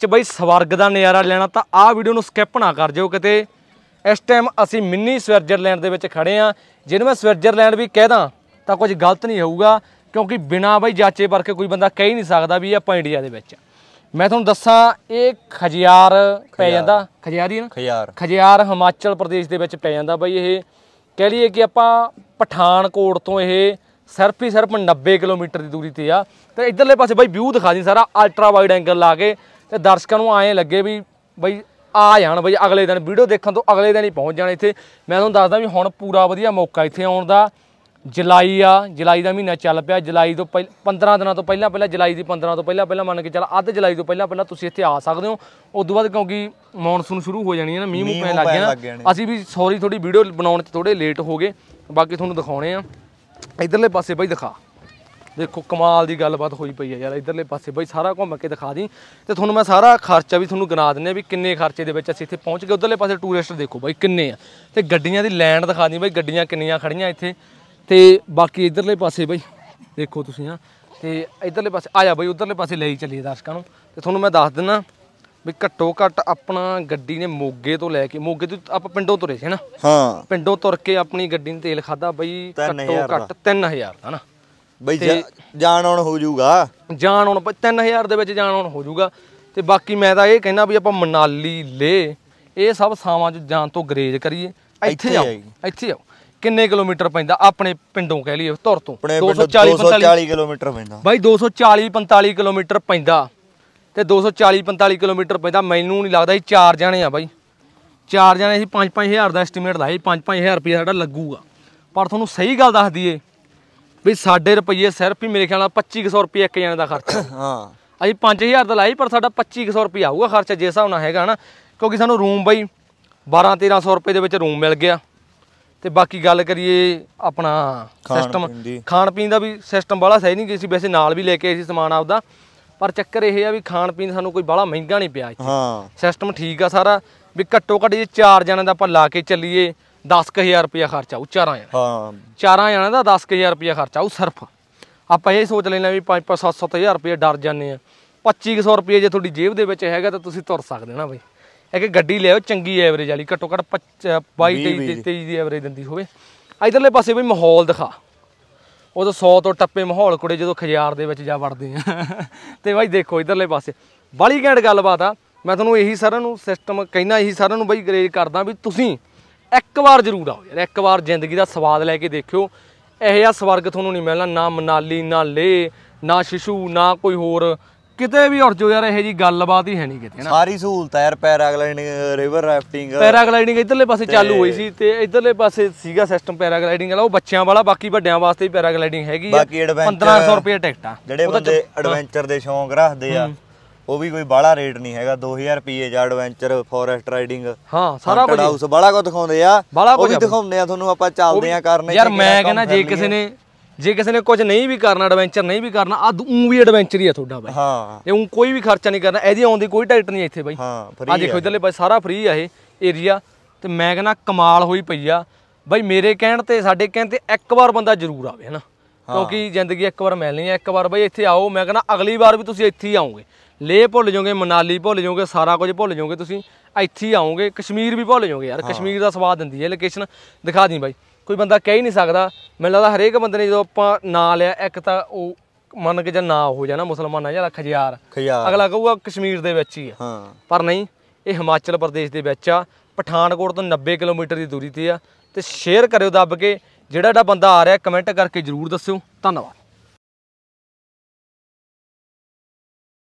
ਚ ਬਈ ਸਵਰਗ ਦਾ ਨਜ਼ਾਰਾ ਲੈਣਾ ਤਾਂ ਆਹ ਵੀਡੀਓ ਨੂੰ ਸਕਿਪ ਨਾ ਕਰ ਜਿਓ ਕਿਤੇ। ਇਸ ਟਾਈਮ ਅਸੀਂ ਮਿੰਨੀ ਸਵਿਟਜ਼ਰਲੈਂਡ ਦੇ ਵਿੱਚ ਖੜੇ ਆ ਜਿਹਨੂੰ ਮੈਂ ਸਵਿਟਜ਼ਰਲੈਂਡ ਵੀ ਕਹਿਦਾ ਤਾਂ ਕੁਝ ਗਲਤ ਨਹੀਂ ਹੋਊਗਾ ਕਿਉਂਕਿ ਬਿਨਾ ਬਈ ਜਾਚੇ ਪਰਖੇ ਕੋਈ ਬੰਦਾ ਕਹਿ ਹੀ ਨਹੀਂ ਸਕਦਾ ਵੀ ਇਹ ਆਪਾਂ ਇੰਡੀਆ ਦੇ ਵਿੱਚ। ਮੈਂ ਤੁਹਾਨੂੰ ਦੱਸਾਂ ਇਹ ਖਜਿਆਰ ਪੈ ਜਾਂਦਾ। ਖਜਿਆਰੀ ਨਾ? ਖਿਆਰ ਖਜਿਆਰ ਹਿਮਾਚਲ ਪ੍ਰਦੇਸ਼ ਦੇ ਵਿੱਚ ਪੈ ਜਾਂਦਾ ਬਈ ਇਹ। ਕਹਿ ਲਈਏ ਕਿ ਆਪਾਂ ਪਠਾਨਕੋਟ ਤੋਂ ਇਹ ਸਿਰਫ ਹੀ ਸਿਰਫ 90 ਕਿਲੋਮੀਟਰ ਦੀ ਦੂਰੀ ਤੇ ਆ। ਤੇ ਇਧਰਲੇ ਪਾਸੇ ਬਈ ਵਿਊ ਦਿਖਾ ਦੀ ਸਾਰਾ ਅਲਟਰਾ ਵਾਈਡ ਐਂਗਲ ਲਾ ਕੇ। ਤੇ ਦਰਸ਼ਕਾਂ ਨੂੰ ਐਂ ਲੱਗੇ ਵੀ ਬਈ ਆ ਜਾਣ ਬਈ ਅਗਲੇ ਦਿਨ ਵੀਡੀਓ ਦੇਖਣ ਤੋਂ ਅਗਲੇ ਦਿਨ ਹੀ ਪਹੁੰਚ ਜਾਣ ਇੱਥੇ। ਮੈਂ ਤੁਹਾਨੂੰ ਦੱਸਦਾ ਵੀ ਹੁਣ ਪੂਰਾ ਵਧੀਆ ਮੌਕਾ ਇੱਥੇ ਆਉਣ ਦਾ। ਜੁਲਾਈ ਆ ਜੁਲਾਈ ਦਾ ਮਹੀਨਾ ਚੱਲ ਪਿਆ। ਜੁਲਾਈ ਤੋਂ ਪਹਿਲਾਂ 15 ਦਿਨਾਂ ਤੋਂ ਪਹਿਲਾਂ ਪਹਿਲਾਂ ਜੁਲਾਈ ਦੀ 15 ਤੋਂ ਪਹਿਲਾਂ ਪਹਿਲਾਂ ਮੰਨ ਕੇ ਚੱਲ ਅੱਧ ਜੁਲਾਈ ਤੋਂ ਪਹਿਲਾਂ ਪਹਿਲਾਂ ਤੁਸੀਂ ਇੱਥੇ ਆ ਸਕਦੇ ਹੋ। ਉਸ ਤੋਂ ਬਾਅਦ ਕਿਉਂਕਿ ਮੌਨਸੂਨ ਸ਼ੁਰੂ ਹੋ ਜਾਣੀ ਹੈ ਨਾ ਮੀਂਹ ਮੂੰਹ ਪੈਣ ਲੱਗ ਜਾਣੇ। ਅਸੀਂ ਵੀ ਸੌਰੀ ਥੋੜੀ ਵੀਡੀਓ ਬਣਾਉਣ 'ਚ ਥੋੜੇ ਲੇਟ ਹੋ ਗਏ। ਬਾਕੀ ਤੁਹਾਨੂੰ ਦਿਖਾਉਣੇ ਆ। ਇਧਰਲੇ ਪਾਸੇ ਬਈ ਦਿਖਾ। ਦੇਖੋ ਕਮਾਲ ਦੀ ਗੱਲਬਾਤ ਹੋਈ ਪਈ ਆ ਯਾਰ ਇਧਰਲੇ ਪਾਸੇ। ਬਈ ਸਾਰਾ ਘੁੰਮ ਕੇ ਦਿਖਾ ਦੀ ਤੇ ਤੁਹਾਨੂੰ ਮੈਂ ਸਾਰਾ ਖਰਚਾ ਵੀ ਤੁਹਾਨੂੰ ਗਿਣਾ ਦਿੰਨੇ ਆ ਵੀ ਕਿੰਨੇ ਖਰਚੇ ਦੇ ਵਿੱਚ ਅਸੀਂ ਇੱਥੇ ਪਹੁੰਚ ਗਏ। ਉਧਰਲੇ ਪਾਸੇ ਟੂਰਿਸਟ ਦੇਖੋ ਬਈ ਕਿੰਨੇ ਆ। ਤੇ ਗੱਡੀਆਂ ਦੀ ਲਾਈਨ ਦਿਖਾ ਦੀ ਬਈ ਗੱਡੀਆਂ ਕਿੰਨੀਆਂ ਖੜੀਆਂ ਇੱਥੇ। ਤੇ ਬਾਕੀ ਇਧਰਲੇ ਪਾਸੇ ਬਈ ਦੇਖੋ ਤੁਸੀਂ ਆ ਤੇ ਇਧਰਲੇ ਪਾਸੇ ਆ ਜਾ ਬਈ ਉਧਰਲੇ ਪਾਸੇ ਲਈ ਚੱਲੀਏ ਦਰਸ਼ਕਾਂ ਨੂੰ। ਤੇ ਤੁਹਾਨੂੰ ਮੈਂ ਦੱਸ ਦਿੰਨਾ ਵੀ ਘੱਟੋ ਘੱਟ ਆਪਣਾ ਗੱਡੀ ਨੇ ਮੋਗੇ ਤੋਂ ਲੈ ਕੇ ਮੋਗੇ ਤੋਂ ਆਪਾਂ ਪਿੰਡੋਂ ਤੁਰੇ ਸੀ ਨਾ? ਹਾਂ। ਪਿੰਡੋਂ ਤੁਰ ਕੇ ਆਪਣੀ ਗੱਡੀ ਨੇ ਤੇਲ ਖਾਦਾ ਬਈ ਘੱਟੋ ਘੱਟ 3000 ਦਾ ਨਾ। ਬਈ ਜਾ- ਜਾਣ ਆਉਣ ਹੋ ਜਾਊਗਾ। ਜਾਣ ਹੁਣ 3000 ਦੇ ਵਿੱਚ ਜਾਣ ਹੁਣ ਹੋ ਜਾਊਗਾ। ਤੇ ਬਾਕੀ ਮੈਂ ਤਾਂ ਇਹ ਕਹਿਣਾ ਵੀ ਆਪਾਂ ਮਨਾਲੀ ਲੇ ਇਹ ਸਭ ਥਾਵਾਂ 'ਚ ਜਾਣ ਤੋਂ ਗਰੇਜ ਕਰੀਏ। ਇੱਥੇ ਇੱਥੇ ਆਓ। ਇੱਥੇ ਆਓ। ਕਿੰਨੇ ਕਿਲੋਮੀਟਰ ਪੈਂਦਾ? ਆਪਣੇ ਪਿੰਡੋਂ ਕਹਿ ਲਈਏ ਧੁਰ ਤੋਂ। ਆਪਣੇ ਪਿੰਡ 240 45 240 ਕਿਲੋਮੀਟਰ ਪੈਂਦਾ। ਬਾਈ 240 45 ਕਿਲੋਮੀਟਰ ਪੈਂਦਾ। ਤੇ 240 45 ਕਿਲੋਮੀਟਰ ਪੈਂਦਾ। ਮੈਨੂੰ ਨਹੀਂ ਲੱਗਦਾ ਇਹ ਚਾਰ ਜਾਣੇ ਆ ਬਾਈ। ਚਾਰ ਜਾਣੇ ਅਸੀਂ 5-5000 ਦਾ ਐਸਟੀਮੇਟ ਲਾਇਆ 5-5000 ਰੁਪਏ ਸਾਡਾ ਲੱਗੂਗਾ। ਪਰ ਤੁਹਾਨੂੰ ਸਹੀ ਗੱਲ ਦੱਸ ਦਈਏ ਵੀ ਸਾਡੇ ਰੁਪਏ ਸਿਰਫ ਹੀ ਮੇਰੇ ਖਿਆਲ ਨਾਲ 2500 ਰੁਪਏ ਇੱਕ ਜਣੇ ਦਾ ਖਰਚਾ। ਹਾਂ। ਅਸੀਂ 5000 ਦਾ ਲਾਈ ਪਰ ਸਾਡਾ 2500 ਰੁਪਏ ਆਊਗਾ ਖਰਚਾ ਜੇ ਹਿਸਾਬ ਨਾਲ ਹੈਗਾ ਨਾ ਕਿਉਂਕਿ ਸਾਨੂੰ ਰੂਮ ਬਾਈ 12-1300 ਰੁਪਏ ਦੇ ਵਿੱਚ ਰੂਮ ਮਿਲ ਗਿਆ। ਤੇ ਬਾਕੀ ਗੱਲ ਕਰੀਏ ਆਪਣਾ ਸਿਸਟਮ। ਖਾਣ ਪੀਣ ਦਾ ਵੀ ਸਿਸਟਮ ਬਾਹਲਾ ਸਹੀ ਨਹੀਂ ਗਈ ਸੀ। ਵੈਸੇ ਨਾਲ ਵੀ ਲੈ ਕੇ ਆਏ ਸੀ ਸਮਾਨ ਆਪਦਾ। ਪਰ ਚੱਕਰ ਇਹ ਆ ਵੀ ਖਾਣ ਪੀਣ ਸਾਨੂੰ ਕੋਈ ਬਾਹਲਾ ਮਹਿੰਗਾ ਨਹੀਂ ਪਿਆ ਇੱਥੇ। ਹਾਂ। ਸਿਸਟਮ ਠੀਕ ਆ ਸਾਰਾ। ਵੀ ਘੱਟੋ ਘੱਟ ਜੇ ਚਾਰ ਜਣਾਂ ਦਾ ਆਪਾਂ ਲਾ ਕੇ ਚੱਲੀਏ 10000 ਰੁਪਇਆ ਖਰਚਾ ਆਊ ਚਾਰਾਂ ਜਣਾਂ ਹਾਂ। ਚਾਰਾਂ ਜਣਾਂ ਦਾ 10000 ਰੁਪਇਆ ਖਰਚਾ ਆਊ ਸਿਰਫ। ਆਪਾਂ ਇਹ ਸੋਚ ਲੈਣਾ ਵੀ 5 5 7 ਰੁਪਏ ਡਰ ਜਾਂਦੇ ਆ 2500 ਰੁਪਏ ਜੇ ਤੁਹਾਡੀ ਜੇਬ ਦੇ ਵਿੱਚ ਹੈਗਾ ਤਾਂ ਤੁਸੀਂ ਤੁਰ ਸਕਦੇ ਨਾ ਬਈ। ਇੱਕ ਗੱਡੀ ਲਿਆਓ ਚੰਗੀ ਐਵਰੇਜ ਵਾਲੀ ਘੱਟੋ ਘੱਟ 22 23 23 ਦੀ ਐਵਰੇਜ ਦਿੰਦੀ ਹੋਵੇ। ਇਧਰਲੇ ਪਾਸੇ ਬਈ ਮਾਹੌਲ ਦਿਖਾ। ਉਦੋਂ 100 ਤੋਂ ਟੱਪੇ ਮਾਹੌਲ ਕੁੜੇ ਜਦੋਂ ਖਜਿਆਰ ਦੇ ਵਿੱਚ ਜਾ ਵੜਦੇ ਆ। ਤੇ ਬਾਈ ਦੇਖੋ ਇਧਰਲੇ ਪਾਸੇ। ਬਾਲੀ ਘੈਂਟ ਗੱਲਬਾਤ ਆ। ਮੈਂ ਤੁਹਾਨੂੰ ਇਹੀ ਸਾਰਿਆਂ ਨੂੰ ਸਿਸਟਮ ਕਹਿਣਾ ਇਹੀ ਸਾਰਿਆਂ ਨੂੰ ਬਾਈ ਗਰੇਜ ਕਰਦਾ ਵੀ ਤੁਸੀਂ ਇੱਕ ਵਾਰ ਜ਼ਰੂਰ ਆਓ ਯਾਰ ਇੱਕ ਵਾਰ ਜ਼ਿੰਦਗੀ ਦਾ ਸਵਾਦ ਲੈ ਕੇ ਦੇਖਿਓ। ਇਹੋ ਜਿਹਾ ਸਵਰਗ ਤੁਹਾਨੂੰ ਨਹੀਂ ਮਿਲਣਾ ਨਾ ਮਨਾਲੀ ਨਾ ਲੇ ਨਾ ਸ਼ਿਸ਼ੂ ਨਾ ਕੋਈ ਹੋਰ। ਕਿਤੇ ਵੀ ਉੜ ਜਾਓ ਯਾਰ ਇਹੋ ਜੀ ਗੱਲਬਾਤ ਹੀ ਹੈ ਨਹੀਂ ਕਿਤੇ ਨਾ? ਸਾਰੀ ਸਹੂਲਤ ਹੈ ਯਾਰ ਪੈਰਾਗਲਾਈਡਿੰਗ ਰਿਵਰ ਰਾਫਟਿੰਗ। ਪੈਰਾਗਲਾਈਡਿੰਗ ਇਧਰਲੇ ਪਾਸੇ ਚਾਲੂ ਹੋਈ ਸੀ ਤੇ ਇਧਰਲੇ ਪਾਸੇ ਸੀਗਾ ਸਿਸਟਮ ਪੈਰਾਗਲਾਈਡਿੰਗ ਵਾਲਾ ਉਹ ਬੱਚਿਆਂ ਵਾਲਾ ਬਾਕੀ ਵੱਡਿਆਂ ਵਾਸਤੇ ਵੀ ਪੈਰਾਗਲਾਈਡਿੰਗ ਹੈਗੀ ਆ। ਬਾਕੀ adventure 1500 ਰੁਪਏ ਟਿਕਟ। ਜਿਹੜੇ ਬੰਦੇ ਐਡਵੈਂਚਰ ਦੇ ਸ਼ੌਂਕ ਰੱਖਦੇ ਆ। ਉਹ ਵੀ ਕੋਈ ਬਾਹਲਾ ਰੇਟ ਨਹੀਂ ਹੈਗਾ। 2000 ਰੁਪਏ ਜਾਂ ਐਡਵੈਂਚਰ ਫੋਰੈਸਟ ਰਾਈਡਿੰਗ ਹਾਂ ਸਾਰਾ ਕੁਝ। ਹਾਊਸ ਬਾਹਲਾ ਕੁਝ ਦਿਖਾਉਂਦੇ ਆ। ਉਹ ਵੀ ਆ। ਦਿਖਾਉਂਦੇ ਆ ਤੁਹਾਨੂੰ ਆਪਾਂ ਚੱਲਦੇ ਆ ਕਰਨੇ ਯਾਰ ਮੈਂ ਕਹਿੰਦਾ ਜੇ ਕਿਸੇ ਨੇ ਜੇ ਕਿਸੇ ਨੇ ਕੁਝ ਨਹੀਂ ਵੀ ਕਰਨਾ ਐਡਵੈਂਚਰ ਨਹੀਂ ਵੀ ਕਰਨਾ ਆ ਉਂ ਵੀ ਐਡਵੈਂਚਰ ਹੀ ਆ ਤੁਹਾਡਾ ਬਾਈ। ਹਾਂ। ਇਹ ਉਂ ਕੋਈ ਵੀ ਖਰਚਾ ਨਹੀਂ ਕਰਨਾ ਇਹਦੀ ਆਉਣ ਦੀ ਕੋਈ ਟਿਕਟ ਨਹੀਂ ਇੱਥੇ ਬਾਈ। ਹਾਂ ਆ ਫਰੀ ਦੇਖੋ ਇਧਰਲੇ ਪਾਸੇ ਸਾਰਾ ਫ੍ਰੀ ਆ ਇਹ ਏਰੀਆ ਤੇ ਮੈਂ ਕਹਿੰਦਾ ਕਮਾਲ ਹੋਈ ਪਈ ਆ। ਬਾਈ ਮੇਰੇ ਕਹਿਣ ਤੇ ਸਾਡੇ ਕਹਿਣ ਤੇ ਇੱਕ ਵਾਰ ਬੰਦਾ ਜ਼ਰੂਰ ਆਵੇ ਹਨਾ? ਕਿਉਂਕਿ ਜ਼ਿੰਦਗੀ ਇੱਕ ਵਾਰ ਮਿਲਣੀ ਆ ਇੱਕ ਵਾਰ ਬਾਈ ਇੱਥੇ ਆਓ। ਮੈਂ ਕਹਿੰਦਾ ਅਗਲੀ ਵਾਰ ਵੀ ਤੁਸੀਂ ਇੱਥੇ ਹੀ ਆਓਗੇ। ਲੇਹ ਭੁੱਲ ਜਾਓਗੇ ਮਨਾਲੀ ਭੁੱਲ ਜਾਓਗੇ ਸਾਰਾ ਕੁਝ ਭੁੱਲ ਜਾਓਗੇ ਤੁਸੀਂ ਇੱਥੇ ਹੀ ਆਓਗੇ ਕਸ਼ਮੀਰ ਵੀ ਭੁੱਲ ਜਾਓਗੇ ਯਾਰ ਕਸ਼ਮੀਰ ਦਾ ਸਵਾਦ ਦਿੰਦੀ ਹੈ ਲੋਕੇਸ਼ਨ ਦਿਖਾ ਦੀ ਬਾਈ। ਕੋਈ ਬੰਦਾ ਕਹਿ ਹੀ ਨਹੀਂ ਸਕਦਾ ਮੈਨੂੰ ਲੱਗਦਾ ਹਰੇਕ ਬੰਦੇ ਨੇ ਜਦੋਂ ਆਪਾਂ ਨਾਂ ਲਿਆ ਇੱਕ ਤਾਂ ਉਹ ਮੰਨ ਕੇ ਜਾਂ ਨਾ ਹੋ ਜਾਣਾ ਮੁਸਲਮਾਨਾਂ ਜਾਂ ਖਜਿਆਰ ਅਗਲਾ ਕਹੂਗਾ ਕਸ਼ਮੀਰ ਦੇ ਵਿੱਚ ਹੀ ਆ। ਹਾਂ। ਪਰ ਨਹੀਂ ਇਹ ਹਿਮਾਚਲ ਪ੍ਰਦੇਸ਼ ਦੇ ਵਿੱਚ ਆ ਪਠਾਨਕੋਟ ਤੋਂ 90 ਕਿਲੋਮੀਟਰ ਦੀ ਦੂਰੀ ਤੇ ਆ ਤੇ ਸ਼ੇਅਰ ਕਰਿਓ ਦੱਬ ਕੇ ਜਿਹੜਾ ਜਿਹੜਾ ਬੰਦਾ ਆ ਰਿਹਾ ਕਮੈਂਟ ਕਰਕੇ ਜਰੂਰ ਦੱਸਿਓ। ਧੰਨਵਾਦ।